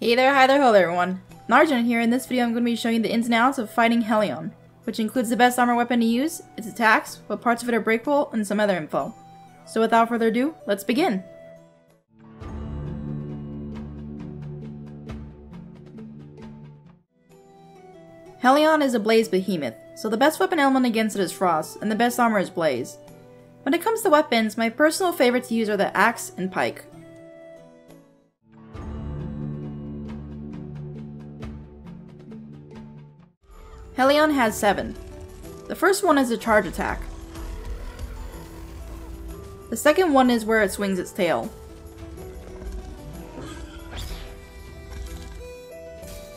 Hey there, hi there, hello everyone. Narujen here, in this video I'm going to be showing you the ins and outs of fighting Hellion, which includes the best armor weapon to use, its attacks, what parts of it are breakable, and some other info. So without further ado, let's begin! Hellion is a blaze behemoth, so the best weapon element against it is frost, and the best armor is blaze. When it comes to weapons, my personal favorites to use are the axe and pike. Hellion has 7. The first one is a charge attack. The second one is where it swings its tail.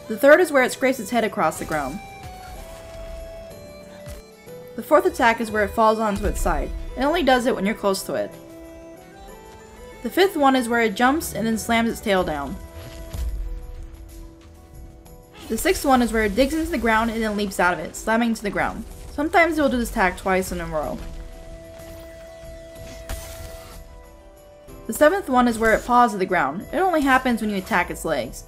The third is where it scrapes its head across the ground. The fourth attack is where it falls onto its side. It only does it when you're close to it. The fifth one is where it jumps and then slams its tail down. The sixth one is where it digs into the ground and then leaps out of it, slamming to the ground. Sometimes it will do this attack twice in a row. The seventh one is where it paws to the ground. It only happens when you attack its legs.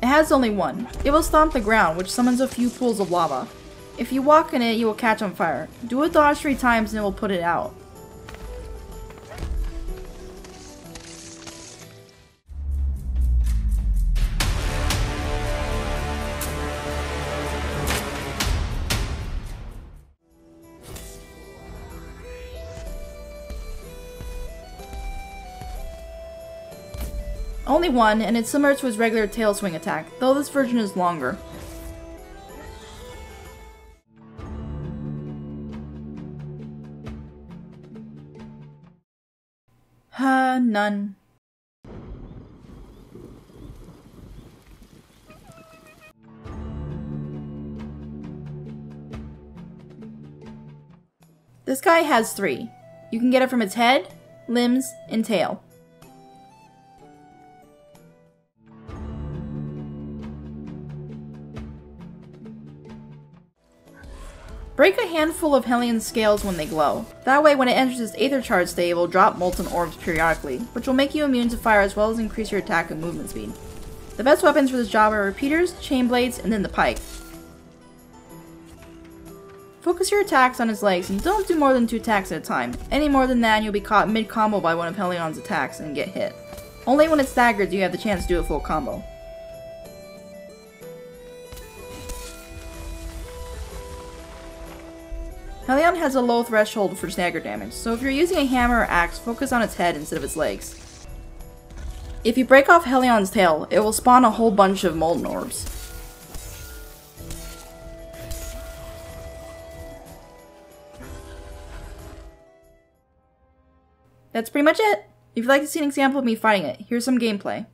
It has only one. It will stomp the ground, which summons a few pools of lava. If you walk in it, you will catch on fire. Do a dodge three times and it will put it out. Only one, and it's similar to his regular tail swing attack, though this version is longer. Ha, none. This guy has three. You can get it from its head, limbs, and tail. Break a handful of Hellion's scales when they glow. That way when it enters its Aether Charge state it will drop molten orbs periodically, which will make you immune to fire as well as increase your attack and movement speed. The best weapons for this job are repeaters, chain blades, and then the pike. Focus your attacks on his legs and don't do more than two attacks at a time. Any more than that and you'll be caught mid-combo by one of Hellion's attacks and get hit. Only when it's staggered do you have the chance to do a full combo. Hellion has a low threshold for stagger damage, so if you're using a hammer or axe, focus on its head instead of its legs. If you break off Hellion's tail, it will spawn a whole bunch of molten orbs. That's pretty much it! If you'd like to see an example of me fighting it, here's some gameplay.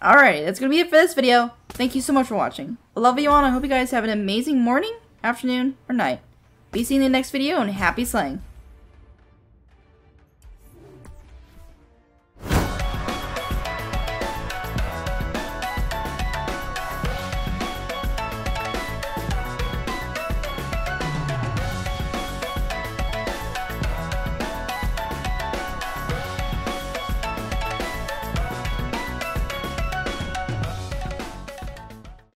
Alright, that's gonna be it for this video. Thank you so much for watching. I love you all and I hope you guys have an amazing morning, afternoon, or night. Be seeing you in the next video and happy slaying.